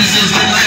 Yeni